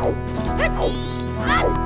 Hey!